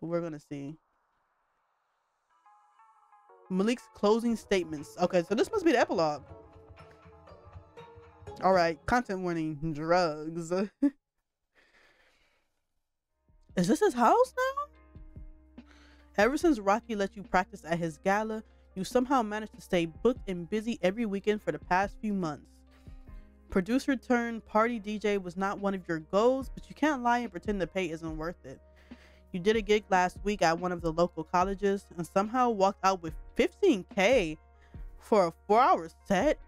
but we're gonna see. Malik's closing statements. Okay, so this must be the epilogue. All right, content warning: drugs. Is this his house now? Ever since Rocky let you practice at his gala, you somehow managed to stay booked and busy every weekend for the past few months. Producer turned party DJ was not one of your goals, but you can't lie and pretend the pay isn't worth it. You did a gig last week at one of the local colleges and somehow walked out with 15k for a four hour set.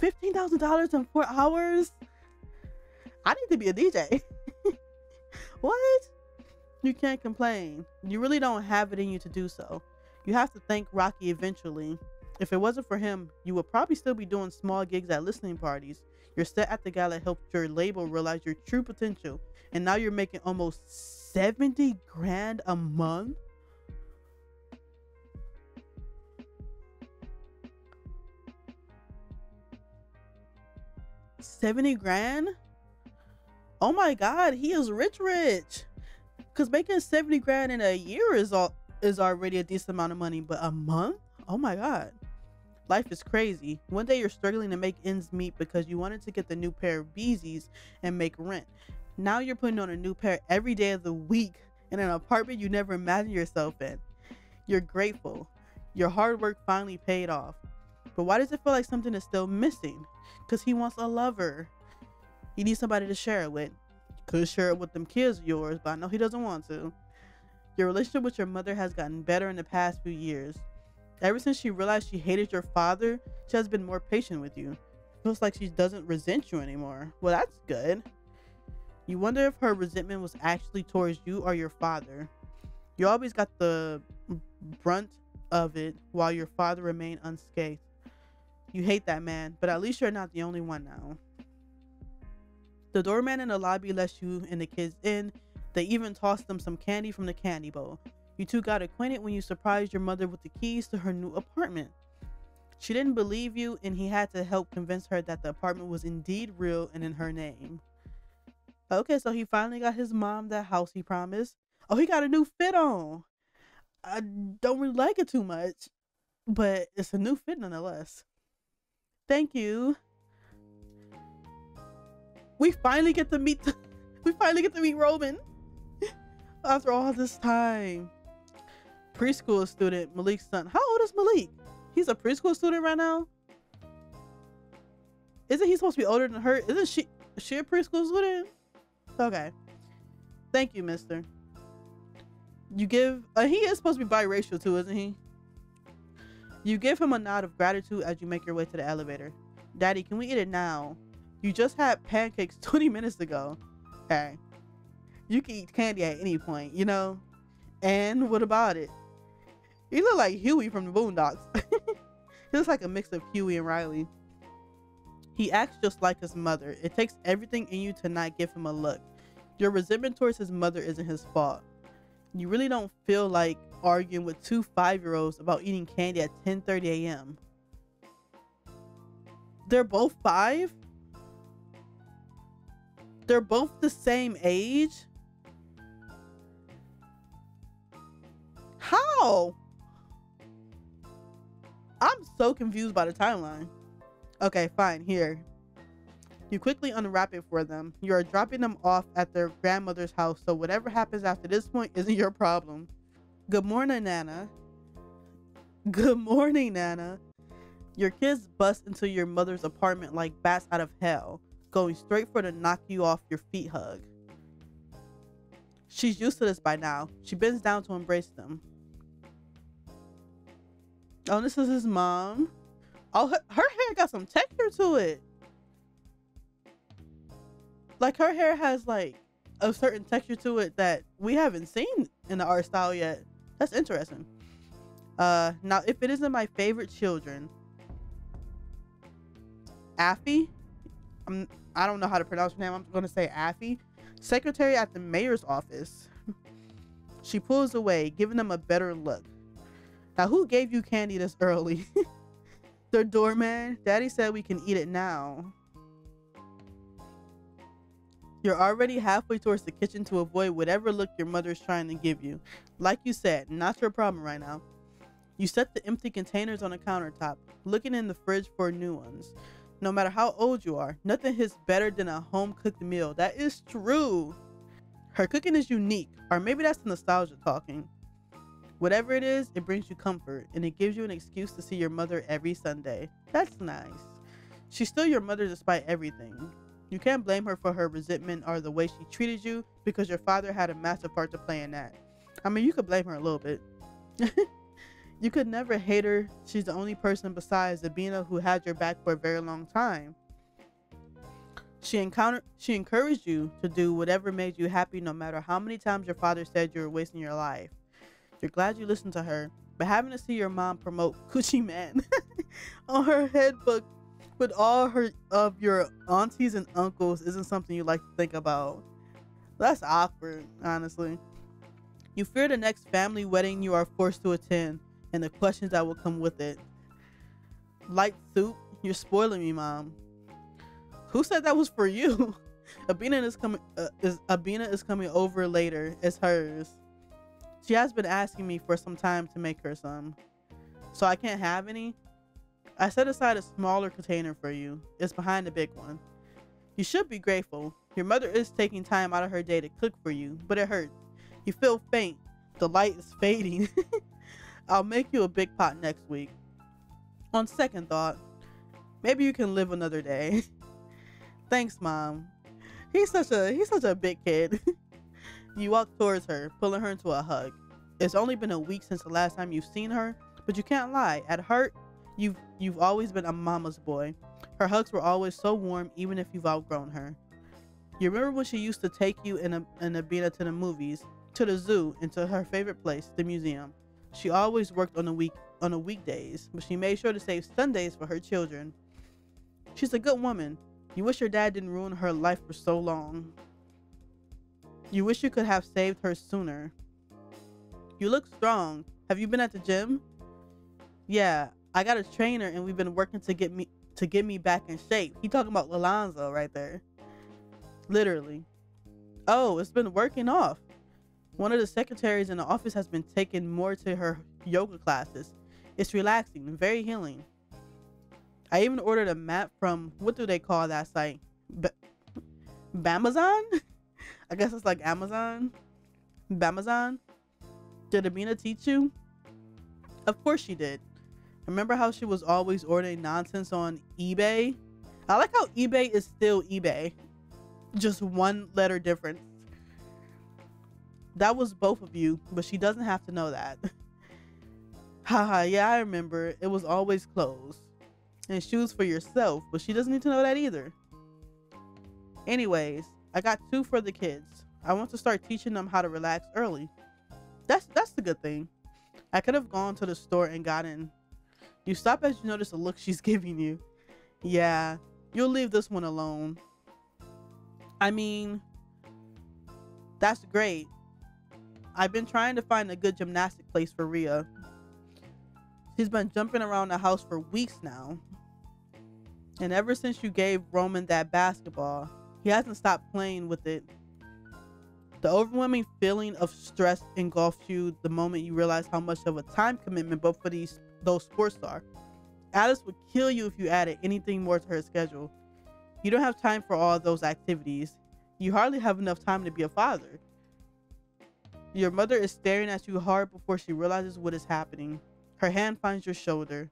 $15,000 in four hours? I need to be a DJ. what? You can't complain. You really don't have it in you to do so. You have to thank Rocky eventually. If it wasn't for him, you would probably still be doing small gigs at listening parties. Your set at the gala helped your label realize your true potential, and now you're making almost 70 grand a month. Seventy grand? Oh my god, he is rich rich. Cause making 70 grand in a year is all is already a decent amount of money, but a month? Oh my god. Life is crazy. One day you're struggling to make ends meet because you wanted to get the new pair of Beezies and make rent. Now you're putting on a new pair every day of the week in an apartment you never imagined yourself in. You're grateful. Your hard work finally paid off. But why does it feel like something is still missing? Because he wants a lover. He needs somebody to share it with. Could share it with them kids of yours, but I know he doesn't want to. Your relationship with your mother has gotten better in the past few years. Ever since she realized she hated your father, she has been more patient with you. Feels like she doesn't resent you anymore. Well, that's good. You wonder if her resentment was actually towards you or your father. You always got the brunt of it while your father remained unscathed. You hate that man, but at least you're not the only one now. The doorman in the lobby lets you and the kids in. They even tossed them some candy from the candy bowl. You two got acquainted when you surprised your mother with the keys to her new apartment. She didn't believe you, and he had to help convince her that the apartment was indeed real and in her name. Okay, so he finally got his mom that house he promised. Oh, he got a new fit on. I don't really like it too much, but it's a new fit nonetheless. Thank you. We finally get to meet. we finally get to meet Roman after all this time preschool student, Malik's son. How old is Malik? He's a preschool student right now. Isn't he supposed to be older than her? Isn't she she a preschool student? Okay. Thank you, mister. You give uh, he is supposed to be biracial too, isn't he? You give him a nod of gratitude as you make your way to the elevator. Daddy, can we eat it now? You just had pancakes 20 minutes ago. Hey. You can eat candy at any point, you know? And what about it? You look like Huey from the Boondocks. he looks like a mix of Huey and Riley. He acts just like his mother. It takes everything in you to not give him a look. Your resentment towards his mother isn't his fault. You really don't feel like arguing with two five-year-olds about eating candy at 10:30 a.m. They're both five. They're both the same age. How? I'm so confused by the timeline. Okay, fine, here. You quickly unwrap it for them. You are dropping them off at their grandmother's house, so whatever happens after this point isn't your problem. Good morning, Nana. Good morning, Nana. Your kids bust into your mother's apartment like bats out of hell, going straight for the knock you off your feet hug. She's used to this by now. She bends down to embrace them. Oh, this is his mom. Oh, her, her hair got some texture to it. Like her hair has like a certain texture to it that we haven't seen in the art style yet. That's interesting. Uh, now if it isn't my favorite children, Affy, I'm I don't know how to pronounce her name. I'm gonna say Affy, secretary at the mayor's office. she pulls away, giving them a better look. Now, who gave you candy this early? the doorman. Daddy said we can eat it now. You're already halfway towards the kitchen to avoid whatever look your mother's trying to give you. Like you said, not your problem right now. You set the empty containers on the countertop, looking in the fridge for new ones. No matter how old you are, nothing hits better than a home cooked meal. That is true. Her cooking is unique, or maybe that's the nostalgia talking. Whatever it is, it brings you comfort and it gives you an excuse to see your mother every Sunday. That's nice. She's still your mother despite everything. You can't blame her for her resentment or the way she treated you because your father had a massive part to play in that. I mean, you could blame her a little bit. you could never hate her. She's the only person besides Abina who had your back for a very long time. She encountered she encouraged you to do whatever made you happy no matter how many times your father said you were wasting your life. You're glad you listened to her, but having to see your mom promote Coochie Man on her headbook with all her of your aunties and uncles isn't something you like to think about. That's awkward, honestly. You fear the next family wedding you are forced to attend and the questions that will come with it. Light soup, you're spoiling me, mom. Who said that was for you? Abina is coming. Uh, is Abina is coming over later. It's hers. She has been asking me for some time to make her some, so I can't have any. I set aside a smaller container for you. It's behind the big one. You should be grateful. Your mother is taking time out of her day to cook for you, but it hurts. You feel faint. The light is fading. I'll make you a big pot next week. On second thought, maybe you can live another day. Thanks, mom. He's such a he's such a big kid. you walk towards her, pulling her into a hug. It's only been a week since the last time you've seen her, but you can't lie. At heart, you've you've always been a mama's boy. Her hugs were always so warm, even if you've outgrown her. You remember when she used to take you in a in Abina to the movies, to the zoo, and to her favorite place, the museum. She always worked on the week on the weekdays, but she made sure to save Sundays for her children. She's a good woman. You wish your dad didn't ruin her life for so long. You wish you could have saved her sooner. You look strong. Have you been at the gym? Yeah, I got a trainer and we've been working to get me to get me back in shape. He talking about Lalonzo right there. Literally. Oh, it's been working off. One of the secretaries in the office has been taking more to her yoga classes. It's relaxing and very healing. I even ordered a mat from what do they call that site? B- Bamazon? I guess it's like Amazon. Bamazon. Did Amina teach you? Of course she did. Remember how she was always ordering nonsense on eBay? I like how eBay is still eBay. Just one letter difference. That was both of you, but she doesn't have to know that. Haha, yeah, I remember. It was always clothes. And shoes for yourself, but she doesn't need to know that either. Anyways, I got two for the kids. I want to start teaching them how to relax early. That's that's the good thing. I could have gone to the store and gotten you stop as you notice the look she's giving you. Yeah, you'll leave this one alone. I mean, that's great. I've been trying to find a good gymnastic place for Ria. She's been jumping around the house for weeks now. And ever since you gave Roman that basketball, he hasn't stopped playing with it. The overwhelming feeling of stress engulfs you the moment you realize how much of a time commitment both for these those sports are. Alice would kill you if you added anything more to her schedule. You don't have time for all those activities. You hardly have enough time to be a father. Your mother is staring at you hard before she realizes what is happening. Her hand finds your shoulder.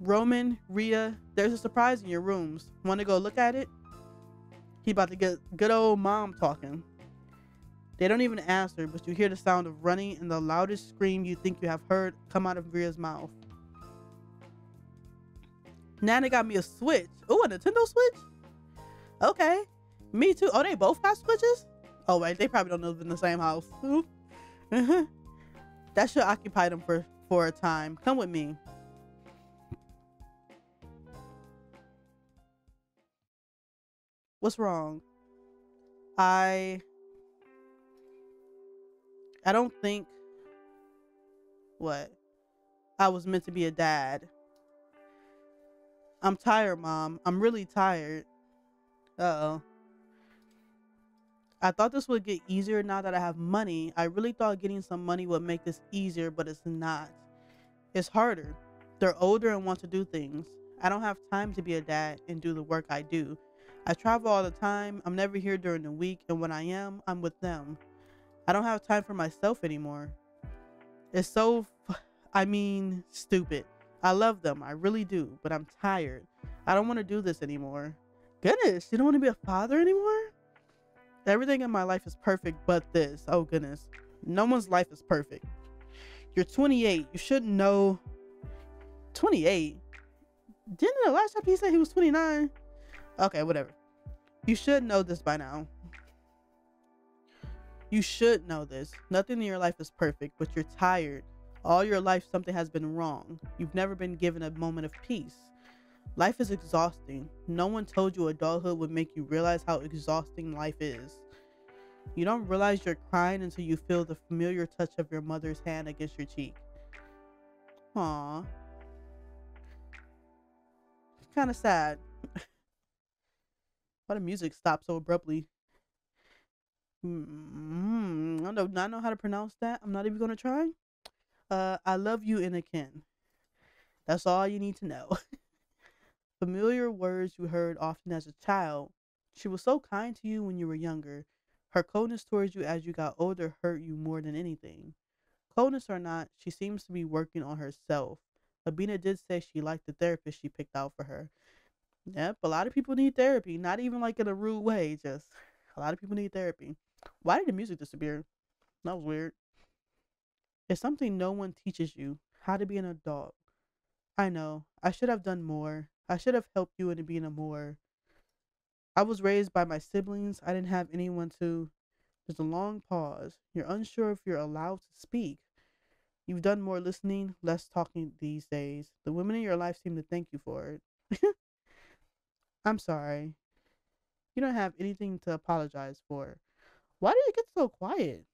Roman, Ria, there's a surprise in your rooms. Want to go look at it? He about to get good old mom talking. They don't even answer, but you hear the sound of running and the loudest scream you think you have heard come out of Ria's mouth. Nana got me a Switch. Oh, a Nintendo Switch? Okay. Me too. Oh, they both got Switches? Oh, wait. They probably don't live in the same house. that should occupy them for, for a time. Come with me. What's wrong? I I don't think what I was meant to be a dad. I'm tired, mom. I'm really tired. Uh oh. I thought this would get easier now that I have money. I really thought getting some money would make this easier, but it's not. It's harder. They're older and want to do things. I don't have time to be a dad and do the work I do. I travel all the time. I'm never here during the week, and when I am, I'm with them. I don't have time for myself anymore. It's so, I mean, stupid. I love them. I really do, but I'm tired. I don't want to do this anymore. Goodness, you don't want to be a father anymore? Everything in my life is perfect but this. Oh, goodness. No one's life is perfect. You're 28. You should know. 28? Didn't the last time he said he was 29? Okay, whatever. You should know this by now. You should know this. Nothing in your life is perfect, but you're tired. All your life, something has been wrong. You've never been given a moment of peace. Life is exhausting. No one told you adulthood would make you realize how exhausting life is. You don't realize you're crying until you feel the familiar touch of your mother's hand against your cheek. Aww. Kind of sad. Why the music stopped so abruptly? Mm, I don't not know how to pronounce that. I'm not even gonna try. Uh, I love you, Anakin. That's all you need to know. Familiar words you heard often as a child. She was so kind to you when you were younger. Her coldness towards you as you got older hurt you more than anything. Coldness or not, she seems to be working on herself. Abina did say she liked the therapist she picked out for her. Yep, a lot of people need therapy. Not even like in a rude way, just a lot of people need therapy. Why did the music disappear? That was weird. It's something no one teaches you how to be an adult. I know. I should have done more. I should have helped you into being a more. I was raised by my siblings. I didn't have anyone to. There's a long pause. You're unsure if you're allowed to speak. You've done more listening, less talking these days. The women in your life seem to thank you for it. I'm sorry. You don't have anything to apologize for. Why did it get so quiet?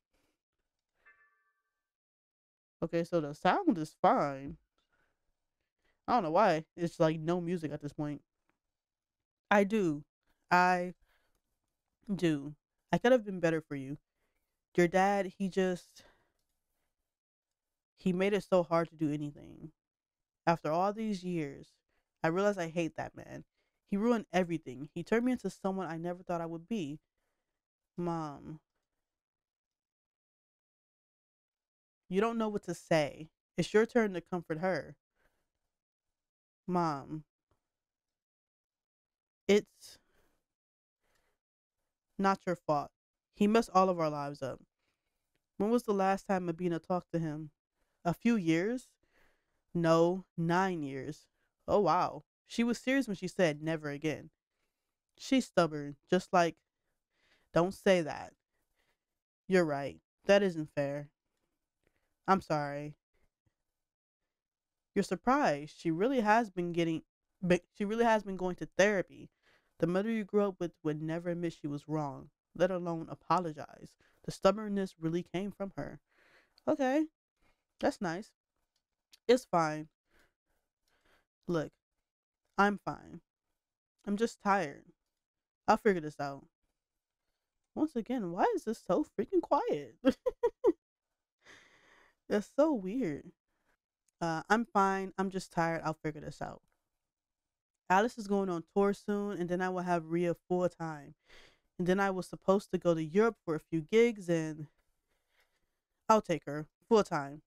Okay, so the sound is fine. I don't know why. It's like no music at this point. I do. I do. I could have been better for you. Your dad, he just he made it so hard to do anything. After all these years, I realize I hate that man. He ruined everything. He turned me into someone I never thought I would be. Mom. You don't know what to say. It's your turn to comfort her. Mom. It's not your fault. He messed all of our lives up. When was the last time Abina talked to him? A few years? No, nine years. Oh, wow. She was serious when she said never again. She's stubborn, just like, don't say that. You're right. That isn't fair. I'm sorry. You're surprised. She really has been getting, she really has been going to therapy. The mother you grew up with would never admit she was wrong, let alone apologize. The stubbornness really came from her. Okay, that's nice. It's fine. Look, I'm fine. I'm just tired. I'll figure this out. Once again, why is this so freaking quiet? That's so weird. Uh, I'm fine. I'm just tired. I'll figure this out. Alice is going on tour soon, and then I will have Ria full time. And then I was supposed to go to Europe for a few gigs, and I'll take her full time.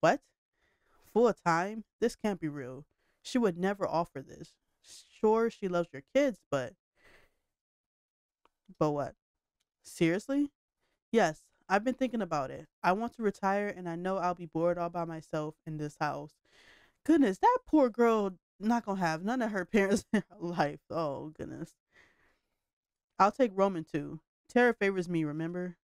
What? Full time? This can't be real. She would never offer this. Sure, she loves your kids, but. But what? Seriously? Yes, I've been thinking about it. I want to retire and I know I'll be bored all by myself in this house. Goodness, that poor girl not gonna have none of her parents in her life. Oh goodness. I'll take Roman too. Tara favors me, remember?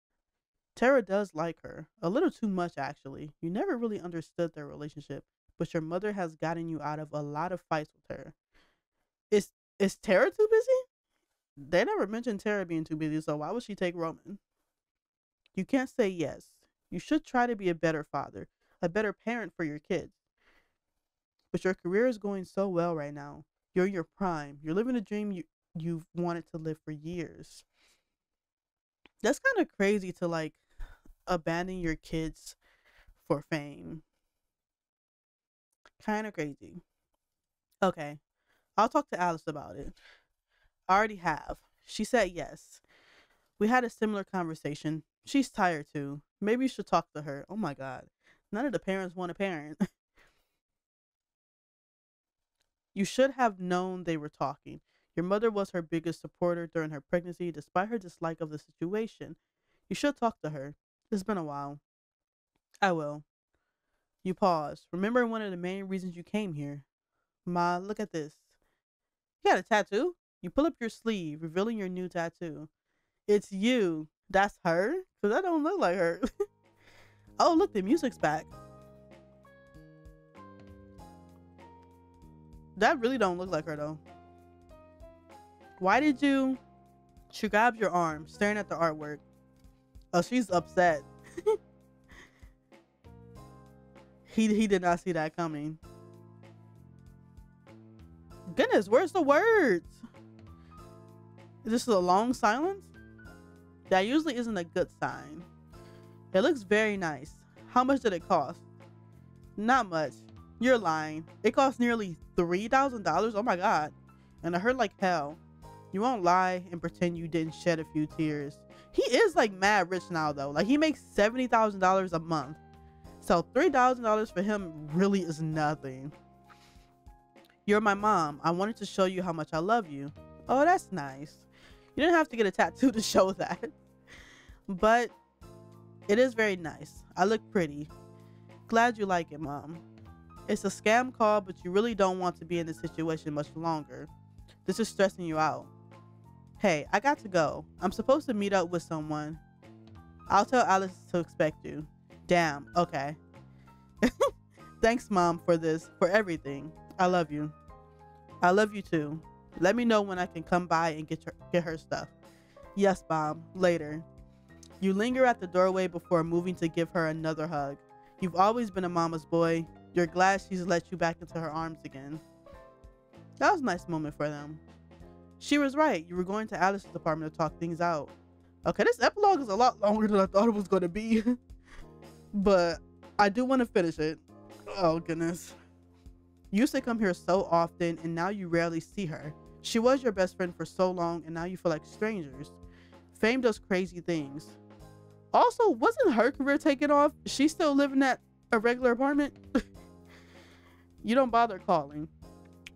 Tara does like her. A little too much actually. You never really understood their relationship, but your mother has gotten you out of a lot of fights with her. Is is Tara too busy? They never mentioned Tara being too busy, so why would she take Roman? You can't say yes. You should try to be a better father, a better parent for your kids. But your career is going so well right now. You're in your prime. You're living a dream you, you've wanted to live for years. That's kind of crazy to like abandon your kids for fame. Kind of crazy. Okay. I'll talk to Alice about it. I already have. She said yes. We had a similar conversation. She's tired too. Maybe you should talk to her. Oh my god. None of the parents want a parent. you should have known they were talking. Your mother was her biggest supporter during her pregnancy, despite her dislike of the situation. You should talk to her. It's been a while. I will. You pause. Remember one of the main reasons you came here. Ma, look at this. You got a tattoo? You pull up your sleeve, revealing your new tattoo. It's you. That's her? Because I don't look like her. oh, look, the music's back. That really don't look like her, though. Why did you... She grabs your arm, staring at the artwork. Oh, she's upset. he, he did not see that coming. Goodness, where's the words? Is this a long silence? That usually isn't a good sign. It looks very nice. How much did it cost? Not much. You're lying. It cost nearly $3,000. Oh my god. And it hurt like hell. You won't lie and pretend you didn't shed a few tears. He is like mad rich now though. Like he makes $70,000 a month. So $3,000 for him really is nothing. You're my mom. I wanted to show you how much I love you. Oh, that's nice. You didn't have to get a tattoo to show that. But it is very nice. I look pretty. Glad you like it, mom. It's a scam call, but you really don't want to be in this situation much longer. This is stressing you out. Hey, I got to go. I'm supposed to meet up with someone. I'll tell Alice to expect you. Damn, okay. Thanks, Mom, for this, for everything. I love you. I love you too. Let me know when I can come by and get her, get her stuff. Yes, Mom, later. You linger at the doorway before moving to give her another hug. You've always been a mama's boy. You're glad she's let you back into her arms again. That was a nice moment for them. She was right. You were going to Alice's apartment to talk things out. Okay, this epilogue is a lot longer than I thought it was going to be. but I do want to finish it. Oh, goodness. You used to come here so often, and now you rarely see her. She was your best friend for so long, and now you feel like strangers. Fame does crazy things. Also, wasn't her career taken off? She's still living at a regular apartment? you don't bother calling.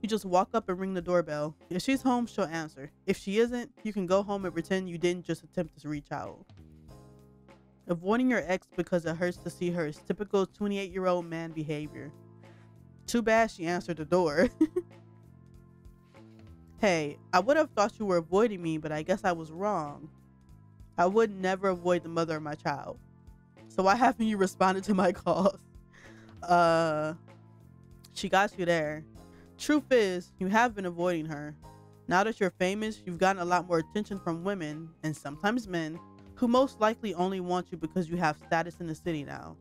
You just walk up and ring the doorbell. If she's home, she'll answer. If she isn't, you can go home and pretend you didn't just attempt to reach out. Avoiding your ex because it hurts to see her is typical 28 year old man behavior. Too bad she answered the door. hey, I would have thought you were avoiding me, but I guess I was wrong. I would never avoid the mother of my child. So why haven't you responded to my calls? Uh, she got you there. Truth is, you have been avoiding her. Now that you're famous, you've gotten a lot more attention from women, and sometimes men, who most likely only want you because you have status in the city now.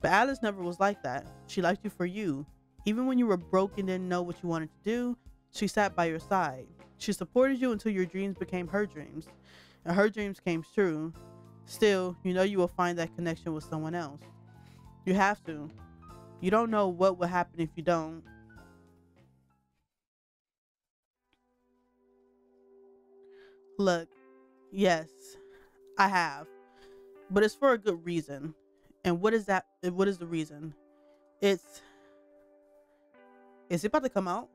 But Alice never was like that. She liked you for you. Even when you were broke and didn't know what you wanted to do, she sat by your side. She supported you until your dreams became her dreams, and her dreams came true. Still, you know you will find that connection with someone else. You have to. You don't know what will happen if you don't. Look, yes, I have. But it's for a good reason. And what is that? What is the reason? It's. Is it about to come out?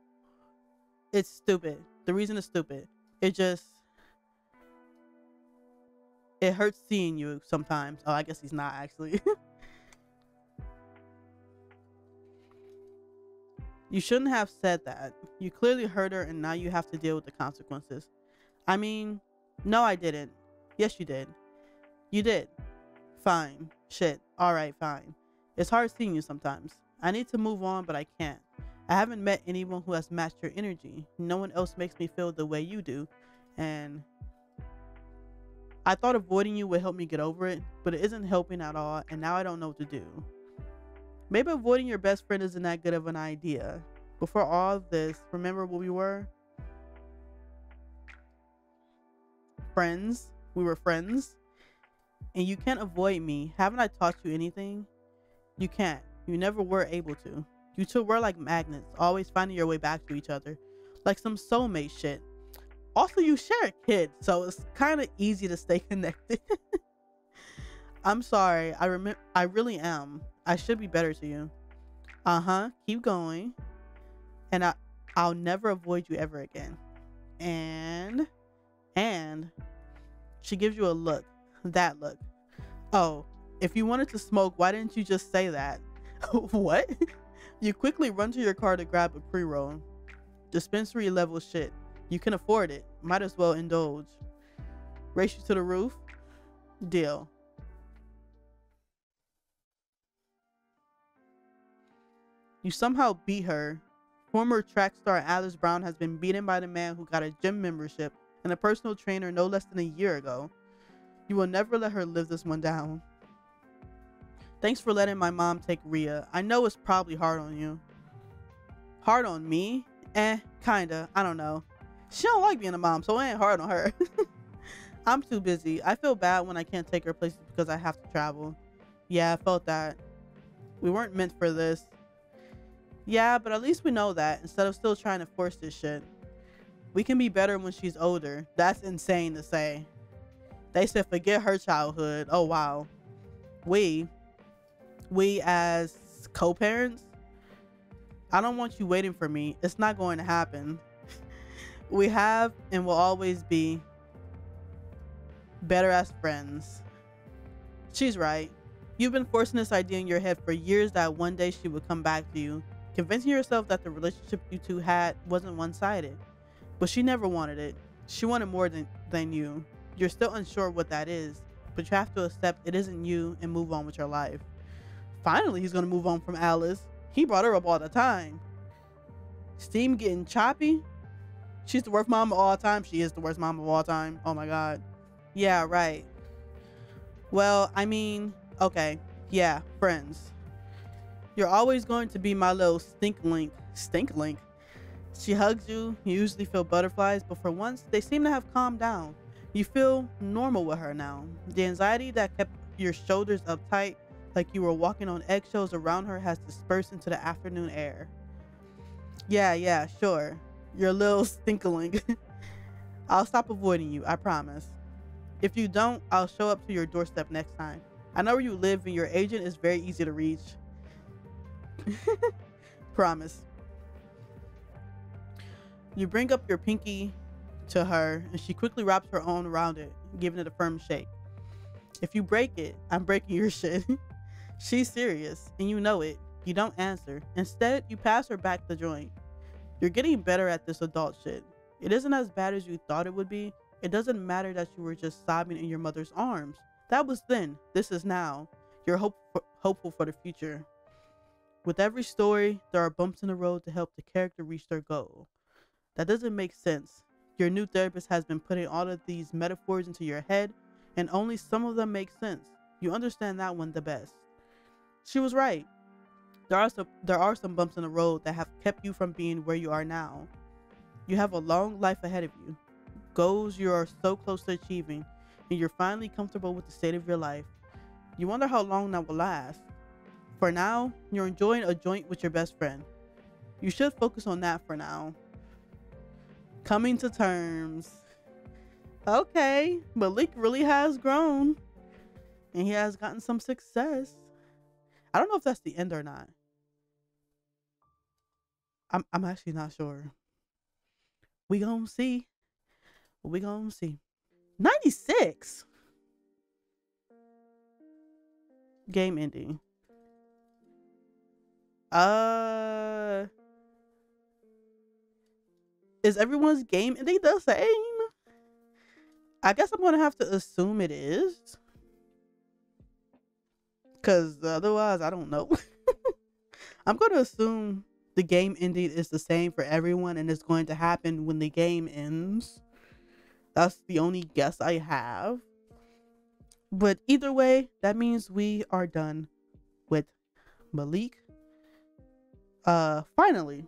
It's stupid. The reason is stupid. It just. It hurts seeing you sometimes. Oh, I guess he's not actually. you shouldn't have said that. You clearly hurt her and now you have to deal with the consequences. I mean, no, I didn't. Yes, you did. You did. Fine. Shit. Alright, fine. It's hard seeing you sometimes. I need to move on, but I can't. I haven't met anyone who has matched your energy. No one else makes me feel the way you do. And I thought avoiding you would help me get over it, but it isn't helping at all, and now I don't know what to do. Maybe avoiding your best friend isn't that good of an idea. Before all of this, remember what we were? friends. We were friends. and you can't avoid me. Haven't I taught you anything? You can't. You never were able to. You two were like magnets, always finding your way back to each other, like some soulmate shit. Also, you share a kid, so it's kind of easy to stay connected. I'm sorry. I remember. I really am. I should be better to you. Uh huh. Keep going. And I, I'll never avoid you ever again. And, and, she gives you a look. That look. Oh, if you wanted to smoke, why didn't you just say that? what? You quickly run to your car to grab a pre roll. Dispensary level shit. You can afford it. Might as well indulge. Race you to the roof. Deal. You somehow beat her. Former track star Alice Brown has been beaten by the man who got a gym membership and a personal trainer no less than a year ago. You will never let her live this one down. Thanks for letting my mom take Ria. I know it's probably hard on you. Hard on me? Eh, kinda. I don't know. She don't like being a mom, so it ain't hard on her. I'm too busy. I feel bad when I can't take her places because I have to travel. Yeah, I felt that. We weren't meant for this. Yeah, but at least we know that instead of still trying to force this shit. We can be better when she's older. That's insane to say. They said forget her childhood. Oh wow. We we as co-parents I don't want you waiting for me. It's not going to happen. we have and will always be better as friends. She's right. You've been forcing this idea in your head for years that one day she would come back to you, convincing yourself that the relationship you two had wasn't one sided. But she never wanted it. She wanted more than, than you. You're still unsure what that is, but you have to accept it isn't you and move on with your life. Finally, he's gonna move on from Alice. He brought her up all the time. Steam getting choppy. She's the worst mom of all time. She is the worst mom of all time. Oh my god. Yeah, right. Well, I mean, okay. Yeah, friends. You're always going to be my little stink link. Stink link. She hugs you. You usually feel butterflies, but for once, they seem to have calmed down. You feel normal with her now. The anxiety that kept your shoulders uptight like you were walking on eggshells around her has dispersed into the afternoon air. Yeah, yeah, sure. You're a little stinkling. I'll stop avoiding you, I promise. If you don't, I'll show up to your doorstep next time. I know where you live and your agent is very easy to reach. promise. You bring up your pinky to her and she quickly wraps her own around it, giving it a firm shake. If you break it, I'm breaking your shit. She's serious, and you know it. You don't answer. Instead, you pass her back the joint. You're getting better at this adult shit. It isn't as bad as you thought it would be. It doesn't matter that you were just sobbing in your mother's arms. That was then. This is now. You're hope hopeful for the future. With every story, there are bumps in the road to help the character reach their goal. That doesn't make sense. Your new therapist has been putting all of these metaphors into your head, and only some of them make sense. You understand that one the best. She was right. There are some there are some bumps in the road that have kept you from being where you are now. You have a long life ahead of you. Goals you are so close to achieving, and you're finally comfortable with the state of your life. You wonder how long that will last. For now, you're enjoying a joint with your best friend. You should focus on that for now. Coming to terms. Okay, Malik really has grown. And he has gotten some success. I don't know if that's the end or not. I'm I'm actually not sure. We gonna see. We gonna see. 96. Game ending. Uh is everyone's game ending the same? I guess I'm gonna have to assume it is. Because otherwise, I don't know. I'm to assume the game ending is the same for everyone and it's going to happen when the game ends. That's the only guess I have. But either way, that means we are done with Malik. Uh, finally,